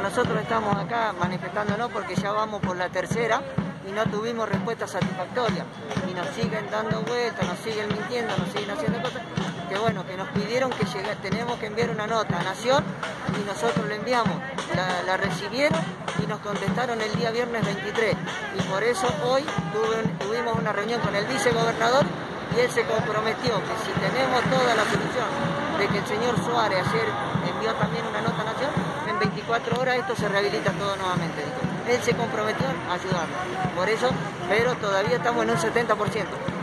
nosotros estamos acá manifestándonos porque ya vamos por la tercera y no tuvimos respuesta satisfactoria. Y nos siguen dando vueltas, nos siguen mintiendo, nos siguen haciendo cosas. Que bueno, que nos pidieron que tenemos que enviar una nota a Nación y nosotros le enviamos. La, recibieron y nos contestaron el día viernes 23. Y por eso hoy tuvimos una reunión con el vicegobernador y él se comprometió que si tenemos toda la solución de que el señor Suárez ayer envió 24 horas esto se rehabilita todo nuevamente. Él se comprometió a ayudarnos. Por eso, pero todavía estamos en un 70%.